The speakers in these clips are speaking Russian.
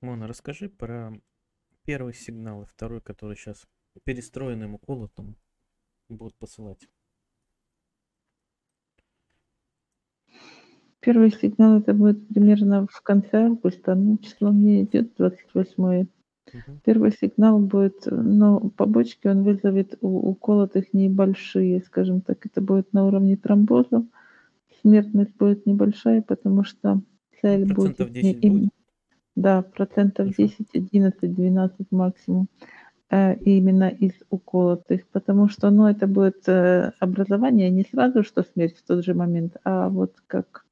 Мона, расскажи про первый сигнал и второй, который сейчас перестроенным уколотом будут посылать. Первый сигнал это будет примерно в конце августа, ну, число мне идет 28 Мгм. Первый сигнал будет, но побочки он вызовет у уколотых небольшие, скажем так, это будет на уровне тромбозов. Смертность будет небольшая, потому что цель будет Процентов не 10 будет? Да, процентов Хорошо. 10, 11, 12 максимум, э, именно из уколотых, потому что, ну, это будет, э, образование не сразу, что смерть в тот же момент, а вот как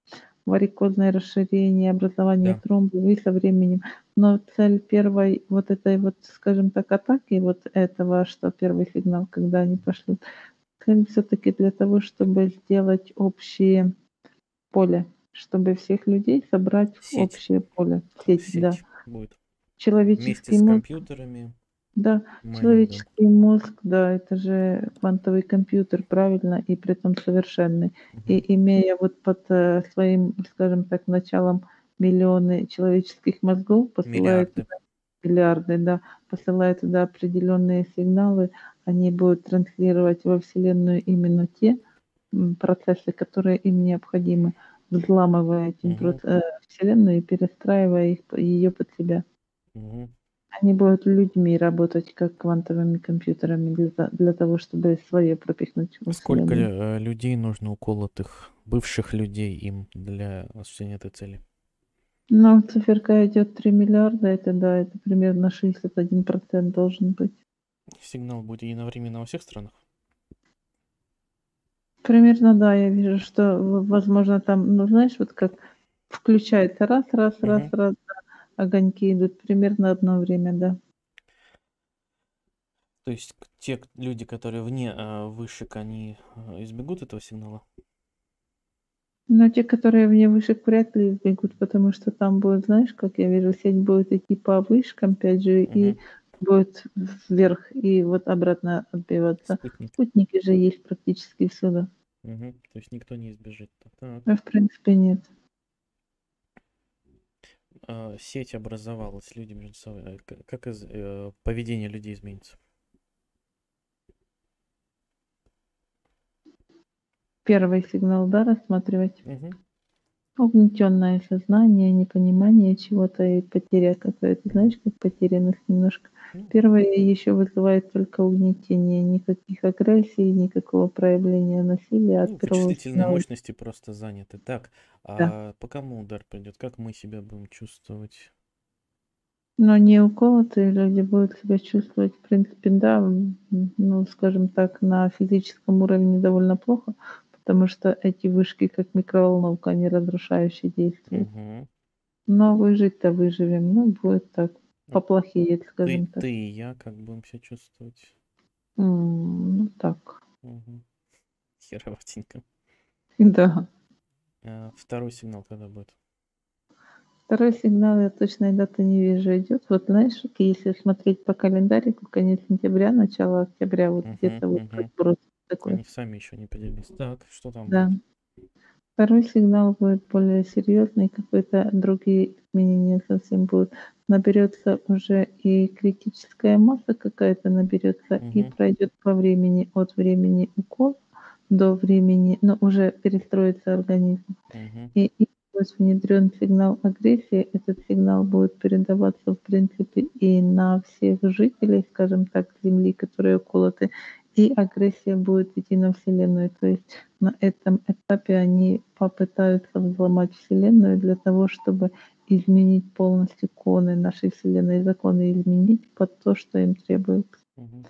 варикозное расширение, образование Да. тромбов и со временем. Но цель первой вот этой вот, скажем так, атаки, вот этого, что первый сигнал, когда они пошлют, цель все-таки для того, чтобы сделать общее поле, чтобы всех людей собрать в Сеть. общее поле, сеть, Сеть да. будет. Вместе Человеческий с мозг, компьютерами. да, майнинг, человеческий мозг, да, это же квантовый компьютер, правильно, и при этом совершенный. И Мгм. имея вот под э, своим, скажем так, началом миллионы человеческих мозгов, посылает Миллиарды. туда миллиарды, да, посылает туда определенные сигналы, они будут транслировать во Вселенную именно те м, процессы, которые им необходимы, взламывая этим Мгм. проц- э, Вселенную и перестраивая их, ее под себя. Мгм. Они будут людьми работать как квантовыми компьютерами для, для того, чтобы свое пропихнуть Сколько Вселенную. э, людей нужно уколотых, бывших людей им для осуществления этой цели? Ну, циферка идет 3 миллиарда, это да, это примерно 61% должен быть. Сигнал будет единовременно во всех странах? Примерно, да, я вижу, что, возможно, там, ну, знаешь, вот как включается раз, раз, раз, Мгм. раз, да, огоньки идут примерно одно время, да. То есть к- те к- люди, которые вне э, вышек, они э, избегут этого сигнала? Но те, которые вне вышек, вряд ли избегут, потому что там будет, знаешь, как я вижу, сеть будет идти по вышкам, опять же, и Мгм. Будет вверх, и вот обратно отбиваться. Спутник. Спутники же есть практически всюду. Мгм. То есть никто не избежит. Так. А в принципе нет. А, сеть образовалась, люди между собой. э, Как из- э, поведение людей изменится? Первый сигнал, да, рассматривать. Мгм. Угнетенное сознание, непонимание чего-то и потеря какая-то, знаешь, как потерянность немножко. Ну, Первое еще вызывает только угнетение, никаких агрессий, никакого проявления насилия от ну, вычислительные мощности просто заняты. Так, Да. а по кому удар придет? Как мы себя будем чувствовать? Но не уколотые люди будут себя чувствовать, в принципе, да, ну, скажем так, на физическом уровне довольно плохо, потому что эти вышки, как микроволновка, они разрушающе действуют. Мгм. Но выжить-то выживем, ну, будет так, А поплохеет, Ты, скажем так. ты и я как будем себя чувствовать? М, Ну, так, Мгм. Хероватенько. да. А, Второй сигнал когда будет? Второй сигнал я точной даты не вижу идет. Вот знаешь, если смотреть по календарику, конец сентября, начало октября, вот Мгм, где-то вот мгм. Такой. Они сами еще не поделились. Так, что там Да. Второй сигнал будет более серьезный, какой-то другие изменения совсем будут. Наберется уже и критическая масса какая-то наберется, и Мгм. пройдет по времени от времени укол до времени, но уже перестроится организм. Мгм. И, и будет внедрен сигнал агрессии. Этот сигнал будет передаваться, в принципе, и на всех жителей, скажем так, Земли, которые уколоты. И агрессия будет идти на Вселенную. То есть на этом этапе они попытаются взломать Вселенную для того, чтобы изменить полностью коны нашей Вселенной, законы изменить под то, что им требуется. Мгм.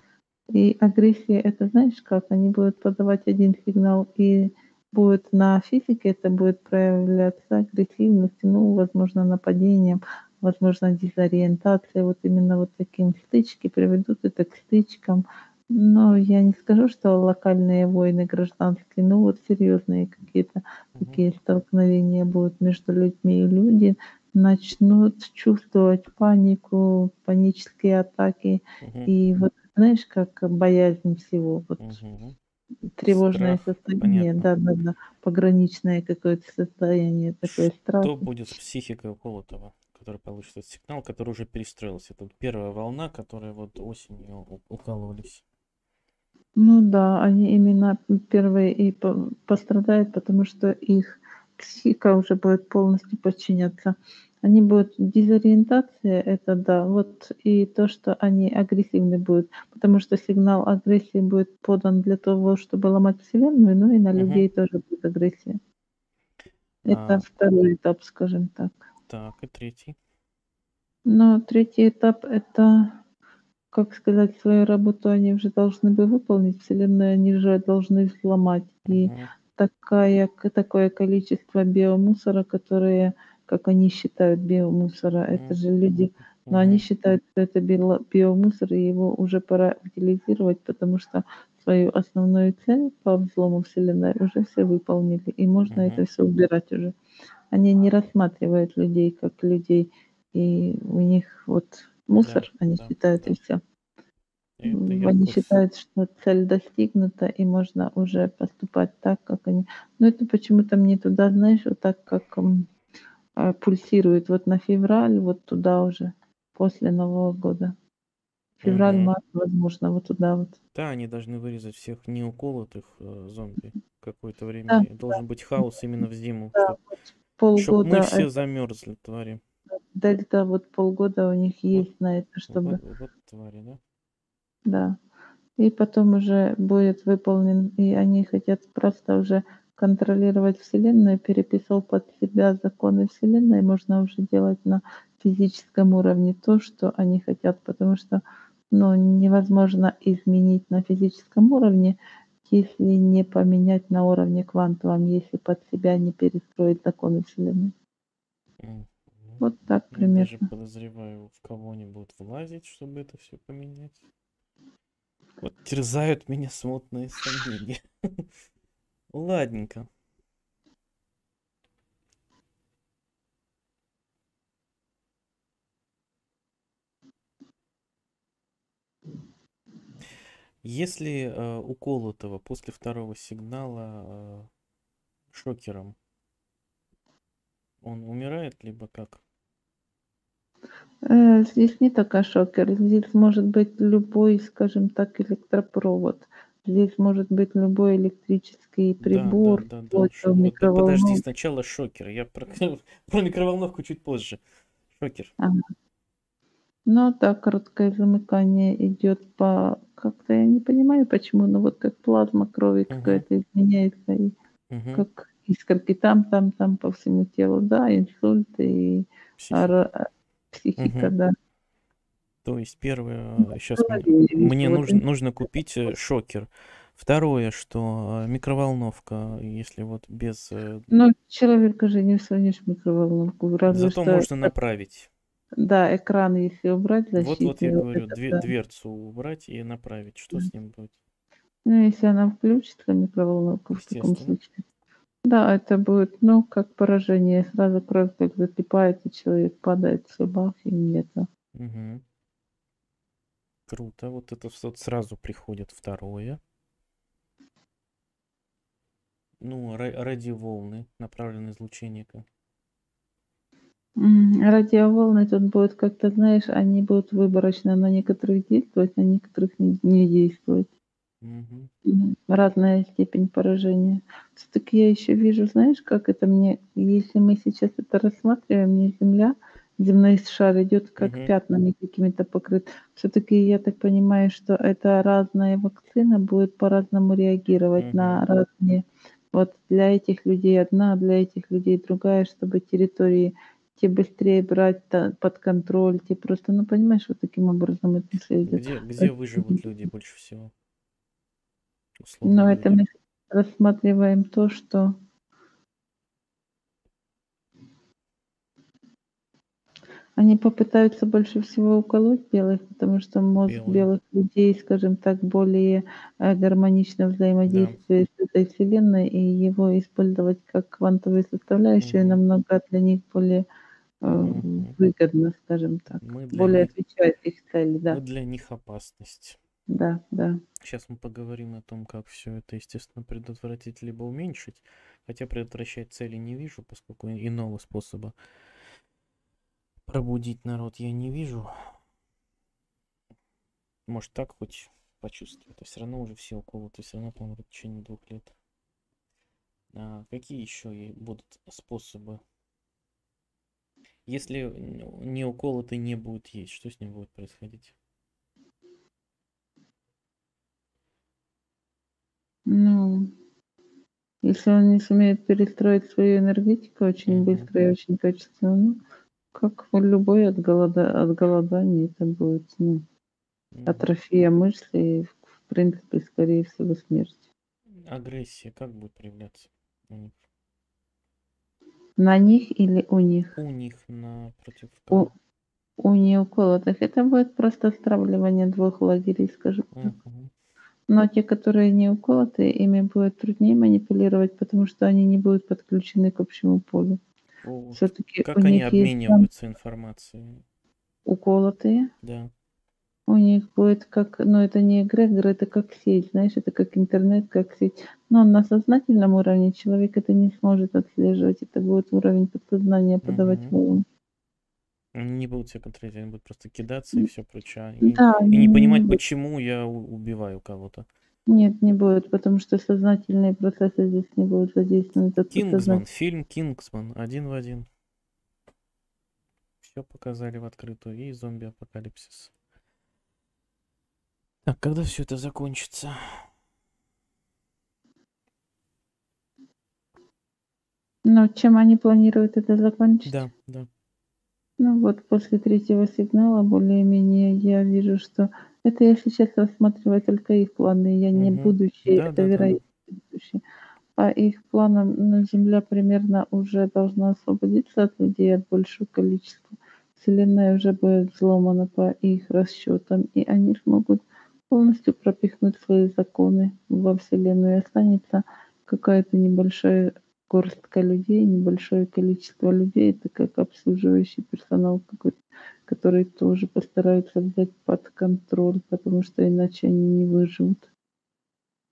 И агрессия, это знаешь как? Они будут подавать один сигнал, и будет на физике это будет проявляться агрессивностью, ну, возможно, нападением, возможно, дезориентацией, вот именно вот таким стычки приведут это к стычкам. Но я не скажу, что локальные войны гражданские, ну вот серьезные какие-то такие столкновения будут между людьми, и люди начнут чувствовать панику, панические атаки, Мгм. и вот знаешь, как боязнь всего, вот Мгм. тревожное Страх, состояние, понятно. да, да, да, пограничное какое-то состояние, такое страх. Что будет с психикой уколотого, который получит этот сигнал, который уже перестроился. Это вот первая волна, которая вот осенью у- укалывались. Ну да, они именно первые и по- пострадают, потому что их психика уже будет полностью подчиняться. Они будут дезориентация, это да, вот и то, что они агрессивны будут, потому что сигнал агрессии будет подан для того, чтобы ломать Вселенную, но и на Мгм. людей тоже будет агрессия. Это А. второй этап, скажем так. Так, и третий. Но третий этап это, как сказать, свою работу они уже должны бы выполнить, Вселенную они же должны взломать. И Мгм. такая, такое количество биомусора, которые, как они считают, биомусора, это же люди, но они считают, что это био- биомусор, и его уже пора утилизировать, потому что свою основную цель по взлому Вселенной уже все выполнили, и можно Мгм. это все убирать уже. Они не рассматривают людей как людей, и у них вот мусор, они да, считают, да. и все. Это Они считают, что цель достигнута, и можно уже поступать так, как они. Но это почему-то мне туда, знаешь, вот так как а, пульсирует вот на февраль, вот туда уже, после Нового года. Февраль, Мгм. март, возможно, вот туда вот. Да, они должны вырезать всех неуколотых э, зомби какое-то время. Да, должен быть хаос именно в зиму, Да, чтоб, вот чтоб мы полгода, все э, замерзли, твари. Дельта, вот полгода у них есть на это, чтобы, Вот, вот твари, да? да. И потом уже будет выполнен, и они хотят просто уже контролировать Вселенную, переписал под себя законы Вселенной, можно уже делать на физическом уровне то, что они хотят, потому что ну, невозможно изменить на физическом уровне, если не поменять на уровне квантовом, если под себя не перестроить законы Вселенной. Вот так Я даже примерно. подозреваю, в кого они будут влазить, чтобы это все поменять. Вот терзают меня смутные сомнения. Ладненько. Если э, уколотого после второго сигнала э, шокером, он умирает, либо как? Э, Здесь не только шокер, здесь может быть любой, скажем так, электропровод. Здесь может быть любой электрический Да, да, прибор, да, да. до вот по- Подожди, сначала шокер. Я про, про микроволновку чуть позже. Шокер. Ага. Но да, короткое замыкание идет по... Как-то я не понимаю, почему, но вот как плазма крови Мгм. какая-то изменяется, и Мгм. как искорки там, там, там по всему телу. Да, инсульт и Психика. Психика, Мгм. да. То есть первое, сейчас мне нужно, нужно купить э, шокер. Второе, что э, микроволновка, если вот без... э, Ну, человека же не всунешь микроволновку, разве Зато что, можно направить. да, экран, если убрать Вот, вот я вот говорю, это две- да. дверцу убрать и направить. Что с ним будет? Ну, если она включится, микроволновка в таком случае. Да, это будет, ну, как поражение. Сразу кровь как закипает, и человек падает, все, бах, и нету. Мгм. Круто. Вот это вот сразу приходит второе. Ну, ра- радиоволны, направленное излучение. как. М, Радиоволны тут будут как-то, знаешь, они будут выборочно на некоторых действовать, на некоторых не, не действовать. М, Разная степень поражения. Все-таки я еще вижу, знаешь, как это мне, если мы сейчас это рассматриваем, не Земля, земной шар идет как Мгм. пятнами какими-то покрыт. Все-таки я так понимаю, что это разная вакцина будет по-разному реагировать на разные. Вот для этих людей одна, для этих людей другая, чтобы территории те быстрее брать под контроль, те просто, ну понимаешь, вот таким образом это идет. Где, где выживут люди больше всего? Условно Но это мы рассматриваем то, что они попытаются больше всего уколоть белых, потому что мозг Белые. белых людей, скажем так, более э, гармонично взаимодействует с этой вселенной, и его использовать как квантовую составляющую Мгм. намного для них более э, выгодно, скажем так. Мы Более них, отвечает их цели, да, мы для них опасность. Да, да. Сейчас мы поговорим о том, как все это, естественно, предотвратить либо уменьшить. Хотя предотвращать цели не вижу, поскольку иного способа. пробудить народ я не вижу. Может так хоть почувствовать. А все равно уже все уколоты, все равно, по-моему, в течение двух лет. А какие еще будут способы? Если н- не уколотый не будет есть, что с ним будет происходить? Ну, если он не сумеет перестроить свою энергетику очень быстро и очень качественно, ну, как у любой от голода, от голодания это будет, ну, атрофия мышц и, в в принципе, скорее всего, смерть. Агрессия как будет проявляться у них? На них или у них? У них на против У, кого? у неуколотых это будет просто стравливание двух лагерей, скажем так. Мгм. Но те, которые не уколоты, ими будет труднее манипулировать, потому что они не будут подключены к общему полю. Вот. Все-таки Как у они них есть обмениваются информацией? уколотые, Да. у них будет как, ну это не эгрегор, это как сеть, знаешь, это как интернет, как сеть. Но на сознательном уровне человек это не сможет отслеживать, это будет уровень подсознания подавать волну. Они не будут себя контролировать, они будут просто кидаться и все прочее. И, Да, и не не понимать, будут. почему я убиваю кого-то. Нет, не будет, потому что сознательные процессы здесь не будут задействованы. Кингсман, фильм Кингсман, один в один. Все показали в открытую. И зомби-апокалипсис. Так, когда все это закончится? Но чем они планируют это закончить? Да, да. Ну вот после третьего сигнала более-менее я вижу, что это я сейчас рассматриваю только их планы, я не Мгм. будущее, Да, это да, да, да. вероятно будущее. По их планам, ну, Земля примерно уже должна освободиться от людей, от большого количества. Вселенная уже будет взломана по их расчетам, и они смогут полностью пропихнуть свои законы во Вселенную. И останется какая-то небольшая горстка людей, небольшое количество людей, это как обслуживающий персонал какой-то, который тоже постараются взять под контроль, потому что иначе они не выживут.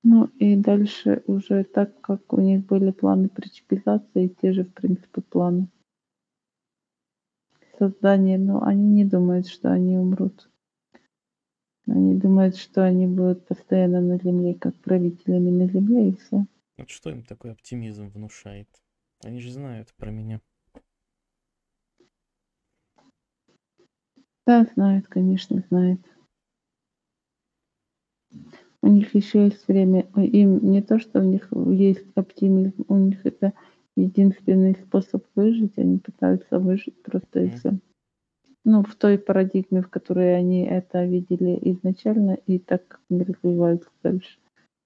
Ну и дальше уже так, как у них были планы причепизации, те же, в принципе, планы создания, но они не думают, что они умрут. Они думают, что они будут постоянно на Земле, как правителями на Земле, и все. Вот что им такой оптимизм внушает? Они же знают про меня. Да, знают, конечно, знают. У них еще есть время. Им не то, что у них есть оптимизм, у них это единственный способ выжить. Они пытаются выжить просто и Мгм. все. Ну, в той парадигме, в которой они это видели изначально, и так, как они развиваются дальше.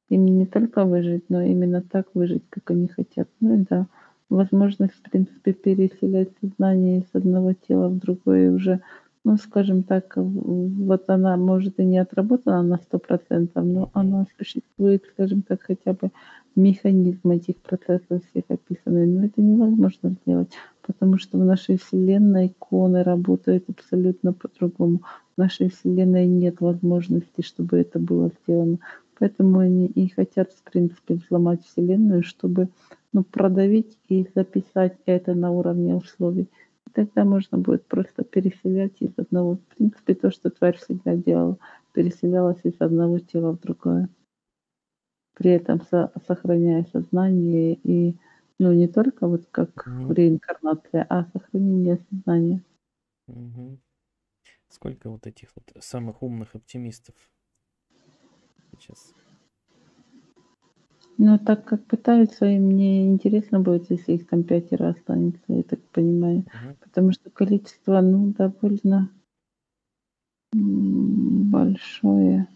Им не только выжить, но именно так выжить, как они хотят. Ну да, возможность, в принципе, переселять сознание из одного тела в другое уже, ну, скажем так, вот она, может, и не отработана на 100%, но она существует, скажем так, хотя бы механизм этих процессов всех описанный. Но это невозможно сделать, потому что в нашей Вселенной иконы работают абсолютно по-другому. В нашей Вселенной нет возможности, чтобы это было сделано. Поэтому они и хотят, в принципе, взломать Вселенную, чтобы ну, продавить и записать это на уровне условий. И тогда можно будет просто переселять из одного. В принципе, то, что тварь всегда делала, переселялась из одного тела в другое. При этом со- сохраняя сознание и ну, не только вот как Мгм. реинкарнация, а сохранение сознания. Мгм. Сколько вот этих вот самых умных оптимистов сейчас? Но так как пытаются, и мне интересно будет, если их там пятеро останется, я так понимаю. Мгм. Потому что количество, ну, довольно большое.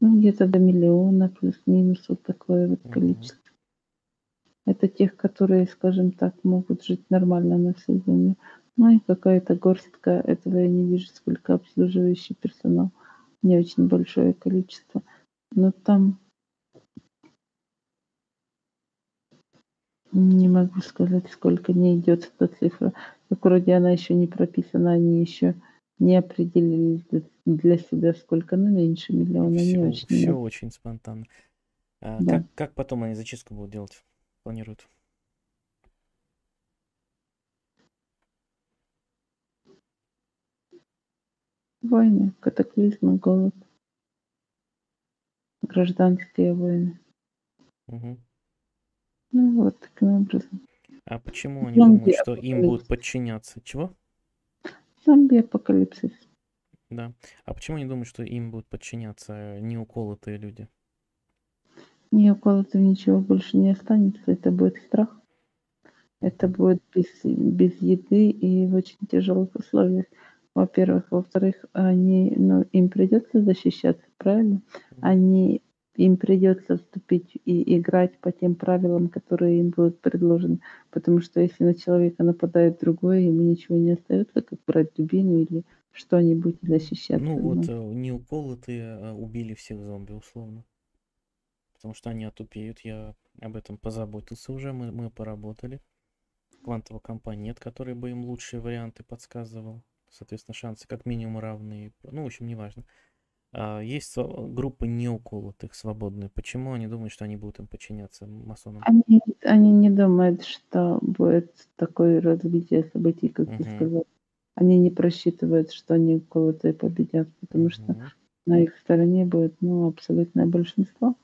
Ну, где-то до миллиона плюс-минус вот такое вот Мгм. количество. Это тех, которые, скажем так, могут жить нормально на всей земле. Ну и какая-то горстка, этого я не вижу, сколько обслуживающий персонал. Не очень большое количество. Но там не могу сказать, сколько не идет эта цифра. Как вроде она еще не прописана, они еще не определили для- себя сколько, ну меньше миллиона, не Все, очень все много. очень спонтанно. А Да. как, как потом они зачистку будут делать? Планируют? Войны, катаклизмы, голод. Гражданские войны. Мгм. Ну, вот таким образом. А почему они Зомби думают, что им будут подчиняться? Чего? Зомби-апокалипсис. Да. А почему они думают, что им будут подчиняться э, неуколотые люди? Кого-то ничего больше не останется. Это будет страх. Это будет без, без еды и в очень тяжелых условиях. Во-первых. Во-вторых, они, ну, им придется защищаться, правильно? Они, им придется вступить и играть по тем правилам, которые им будут предложены. Потому что если на человека нападает другой, ему ничего не остается, как брать дубину или что-нибудь и защищаться. Ну вот, Ну, э, неуколотые э, убили всех зомби, условно. Потому что они отупеют, я об этом позаботился уже, мы, мы поработали. Квантовая компания нет, который бы им лучшие варианты подсказывал. Соответственно, шансы как минимум равные. Ну, в общем, неважно. А, есть группа неуколотых свободные. Почему они думают, что они будут им подчиняться масонам? Они, они не думают, что будет такое развитие событий, как ты Мгм. сказал. Они не просчитывают, что они колотые победят, потому что на их стороне будет ну, абсолютное большинство.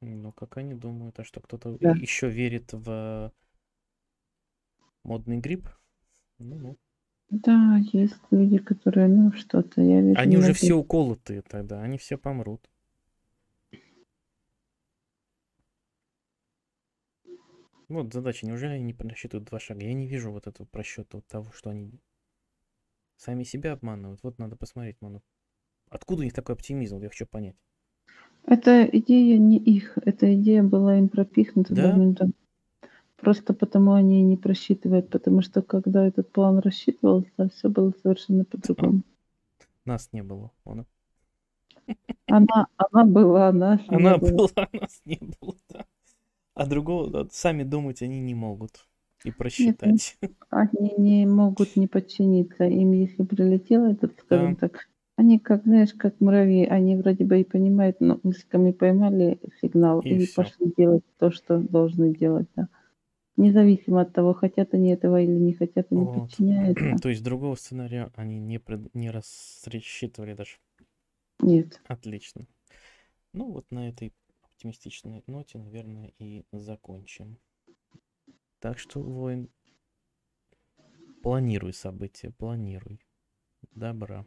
Ну, как они думают, а что кто-то Да. еще верит в модный грипп? Ну-ну. Да, есть люди, которые, ну, что-то, я вижу. Они уже все уколотые тогда, они все помрут. Вот задача, неужели они не просчитывают два шага? Я не вижу вот этого просчета того, что они сами себя обманывают. Вот надо посмотреть, ману. Откуда у них такой оптимизм? Я хочу понять. Эта идея не их, эта идея была им пропихнута Да? давным-давно. Просто потому они и не просчитывают, потому что когда этот план рассчитывался, все было совершенно по-другому. Нас не было. Она, Она, она была, нас не она было. была, нас не было. да. А другого да, сами думать они не могут. И просчитать. Они не могут не подчиниться. Им, если прилетел этот, скажем так, они как, знаешь, как муравьи, они вроде бы и понимают, но усиками поймали сигнал И и, пошли делать то, что должны делать, да. Независимо от того, хотят они этого или не хотят, они Вот. подчиняются. То есть другого сценария они не, пред- не рассчитывали даже. Нет. Отлично. Ну вот на этой оптимистичной ноте, наверное, и закончим. Так что, воин, планируй события, планируй. Добра.